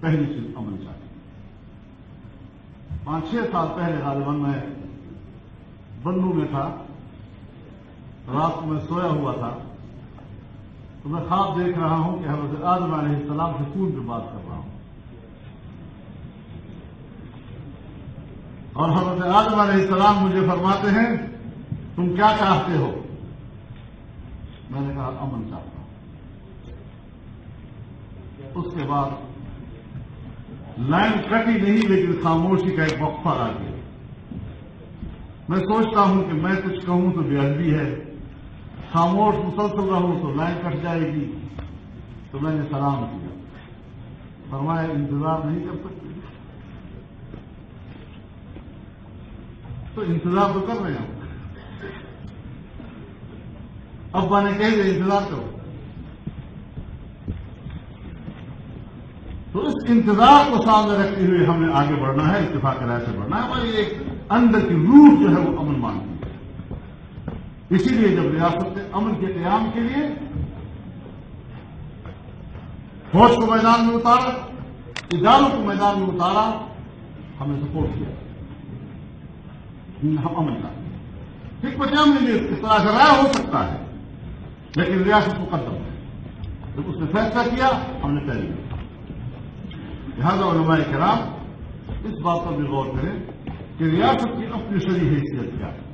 پہلی چیز امن چاہیے۔ پانچ چھ سال پہلے غالباً میں بنو میں تھا، رات میں سویا ہوا تھا۔ تو میں خواب دیکھ رہا ہوں کہ حضرت آدم علیہ السلام سے فون پہ بات کر رہا ہوں۔ اور حضرت آدم علیہ السلام مجھے فرماتے ہیں، تم کیا چاہتے ہو؟ میں نے کہا امن چاہتا ہوں۔ اس کے بعد لائن کٹی نہیں لیکن خاموشی کا ایک وقفہ آ گیا۔ میں سوچتا ہوں کہ میں کچھ کہوں تو بے ادبی ہے۔ خاموش مسلسل رہوں تو لائن کٹ جائے گی۔ تو میں نے سلام کیا۔ فرمایا، انتظار نہیں کر سکتے۔ تو انتظار تو کر رہے ہیں۔ ابا نے کہہ دیا، انتظار کرو۔ تو اس انتظار کو سامنے رکھتے ہوئے ہمیں آگے بڑھنا ہے، اتفاق رائے سے بڑھنا ہے۔ ہماری ایک اندر کی روح جو ہے وہ امن مانگتی ہے۔ اسی لیے جب ریاست نے امن کے قیام کے لیے فوج کو میدان میں اتارا، اداروں کو میدان میں اتارا ہمیں سپورٹ کیا۔ ہم امن کا۔ حکمت عملی میں اس طرح سے رائے ہو سکتا ہے، لیکن ریاست مقدم ہے۔ جب اس نے فیصلہ کیا، ہم نے طے لیا لہذا علماء کرام اس بات پر بھی غور کریں کہ ریاست کی اپنی شری حیثیت کیا ہے۔